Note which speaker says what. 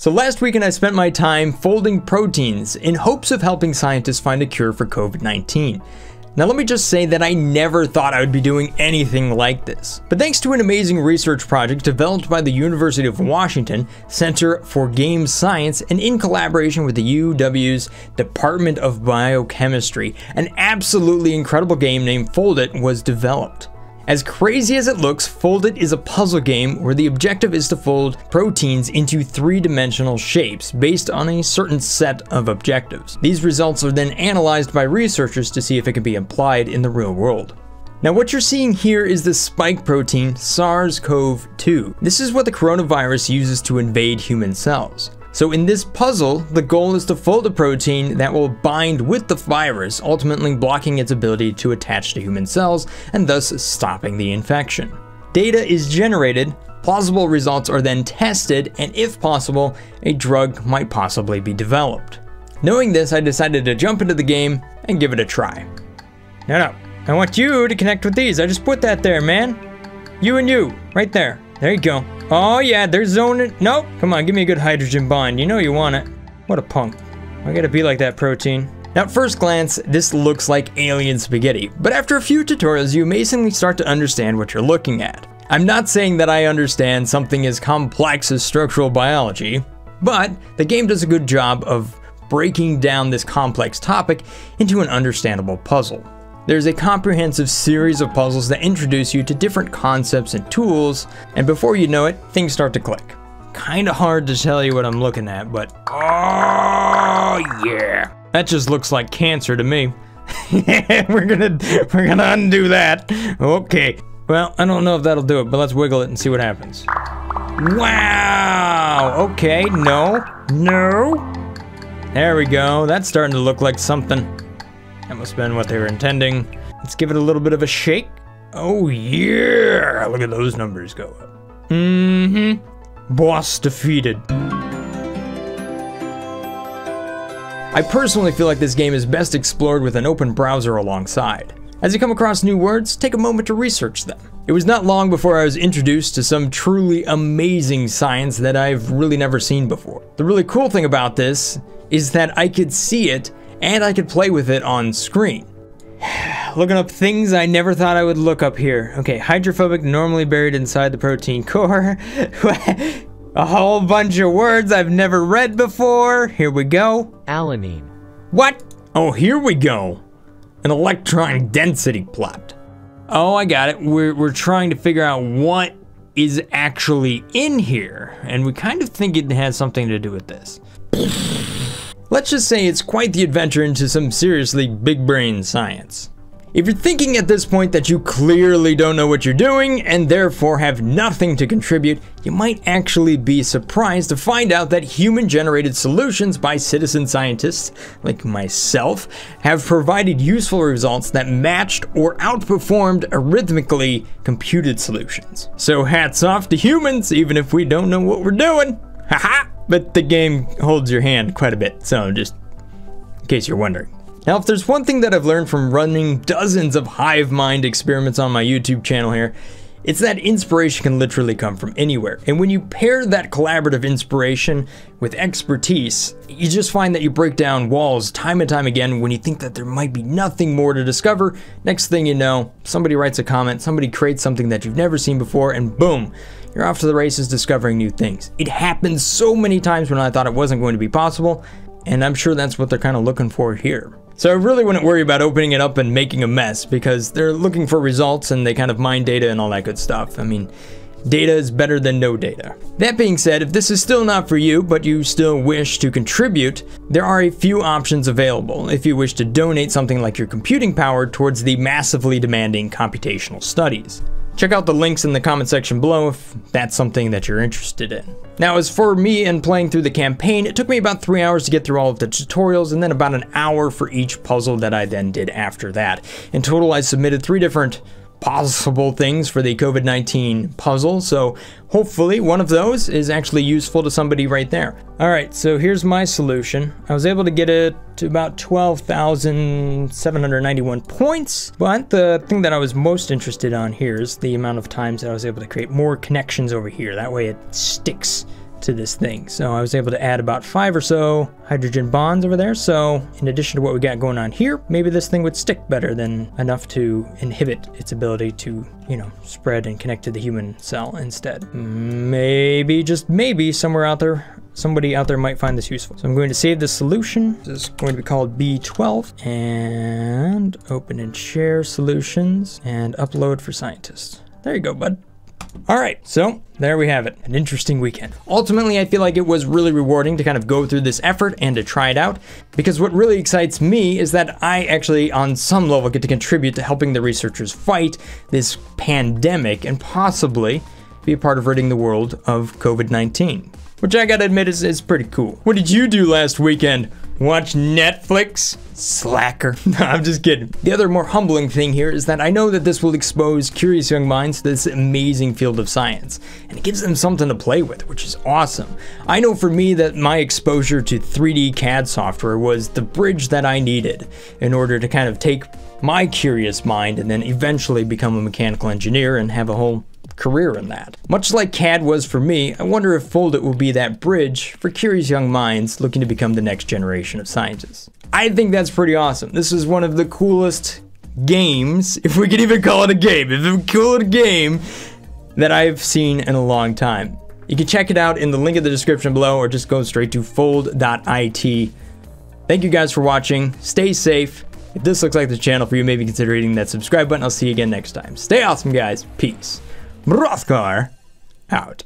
Speaker 1: So last weekend I spent my time folding proteins in hopes of helping scientists find a cure for COVID-19. Now let me just say that I never thought I would be doing anything like this. But thanks to an amazing research project developed by the University of Washington Center for Game Science and in collaboration with the UW's Department of Biochemistry, an absolutely incredible game named Foldit was developed. As crazy as it looks, Foldit is a puzzle game where the objective is to fold proteins into three-dimensional shapes based on a certain set of objectives. These results are then analyzed by researchers to see if it can be applied in the real world. Now what you're seeing here is the spike protein SARS-CoV-2. This is what the coronavirus uses to invade human cells. So in this puzzle, the goal is to fold a protein that will bind with the virus, ultimately blocking its ability to attach to human cells and thus stopping the infection. Data is generated, plausible results are then tested, and if possible, a drug might possibly be developed. Knowing this, I decided to jump into the game and give it a try. No, no, I want you to connect with these. I just put that there, man. You and you, right there. There you go. Oh yeah, they're zoning. Nope. Come on, give me a good hydrogen bond. You know you want it. What a punk. I gotta be like that protein. Now at first glance, this looks like alien spaghetti, but after a few tutorials, you amazingly start to understand what you're looking at. I'm not saying that I understand something as complex as structural biology, but the game does a good job of breaking down this complex topic into an understandable puzzle. There's a comprehensive series of puzzles that introduce you to different concepts and tools, and before you know it, things start to click. Kinda hard to tell you what I'm looking at, but oh yeah. That just looks like cancer to me. we're gonna we're gonna undo that. Okay. Well, I don't know if that'll do it, but let's wiggle it and see what happens. Wow! Okay, no. No. There we go. That's starting to look like something. That must have been what they were intending. Let's give it a little bit of a shake. Oh yeah! Look at those numbers go up. Mm-hmm. Boss defeated. I personally feel like this game is best explored with an open browser alongside. As you come across new words, take a moment to research them. It was not long before I was introduced to some truly amazing science that I've really never seen before. The really cool thing about this is that I could see it and I could play with it on screen. Looking up things I never thought I would look up here. Okay, hydrophobic normally buried inside the protein core. A whole bunch of words I've never read before. Here we go.
Speaker 2: Alanine.
Speaker 1: What? Oh, here we go. An electron density plot. Oh, I got it. We're, we're trying to figure out what is actually in here, and we kind of think it has something to do with this. Let's just say it's quite the adventure into some seriously big brain science. If you're thinking at this point that you clearly don't know what you're doing and therefore have nothing to contribute, you might actually be surprised to find out that human generated solutions by citizen scientists, like myself, have provided useful results that matched or outperformed arithmetically computed solutions. So hats off to humans, even if we don't know what we're doing. Haha! But the game holds your hand quite a bit, so just in case you're wondering. Now, if there's one thing that I've learned from running dozens of hive mind experiments on my YouTube channel here, it's that inspiration can literally come from anywhere. And when you pair that collaborative inspiration with expertise, you just find that you break down walls time and time again when you think that there might be nothing more to discover. Next thing you know, somebody writes a comment, somebody creates something that you've never seen before, and boom, you're off to the races discovering new things. It happened so many times when I thought it wasn't going to be possible, and I'm sure that's what they're kind of looking for here. So I really wouldn't worry about opening it up and making a mess because they're looking for results and they kind of mine data and all that good stuff. I mean, data is better than no data. That being said, if this is still not for you, but you still wish to contribute, there are a few options available if you wish to donate something like your computing power towards the massively demanding computational studies. Check out the links in the comment section below if that's something that you're interested in. Now as for me and playing through the campaign, it took me about 3 hours to get through all of the tutorials and then about an hour for each puzzle that I then did after that. In total I submitted 3 different possible things for the COVID-19 puzzle, so hopefully one of those is actually useful to somebody right there. Alright, so here's my solution. I was able to get it to about 12,791 points, but the thing that I was most interested on here is the amount of times that I was able to create more connections over here. That way it sticks to this thing. So I was able to add about five or so hydrogen bonds over there. So in addition to what we got going on here, maybe this thing would stick better than enough to inhibit its ability to, you know, spread and connect to the human cell instead. Maybe, just maybe, somewhere out there somebody out there might find this useful. So I'm going to save the solution. This is going to be called B12 and open and share solutions and upload for scientists. There you go, bud. All right, so there we have it. An interesting weekend. Ultimately, I feel like it was really rewarding to kind of go through this effort and to try it out because what really excites me is that I actually, on some level, get to contribute to helping the researchers fight this pandemic and possibly be a part of ridding the world of COVID 19 which I gotta admit is, is pretty cool. What did you do last weekend? Watch Netflix? Slacker. no, I'm just kidding. The other more humbling thing here is that I know that this will expose curious young minds to this amazing field of science, and it gives them something to play with, which is awesome. I know for me that my exposure to 3D CAD software was the bridge that I needed in order to kind of take my curious mind and then eventually become a mechanical engineer and have a whole career in that. Much like CAD was for me, I wonder if Foldit will be that bridge for curious young minds looking to become the next generation of scientists. I think that's pretty awesome. This is one of the coolest games, if we can even call it a game, if we call it a game, that I've seen in a long time. You can check it out in the link in the description below or just go straight to fold.it. Thank you guys for watching. Stay safe. If this looks like the channel for you, maybe consider hitting that subscribe button. I'll see you again next time. Stay awesome, guys. Peace. Brothgar out.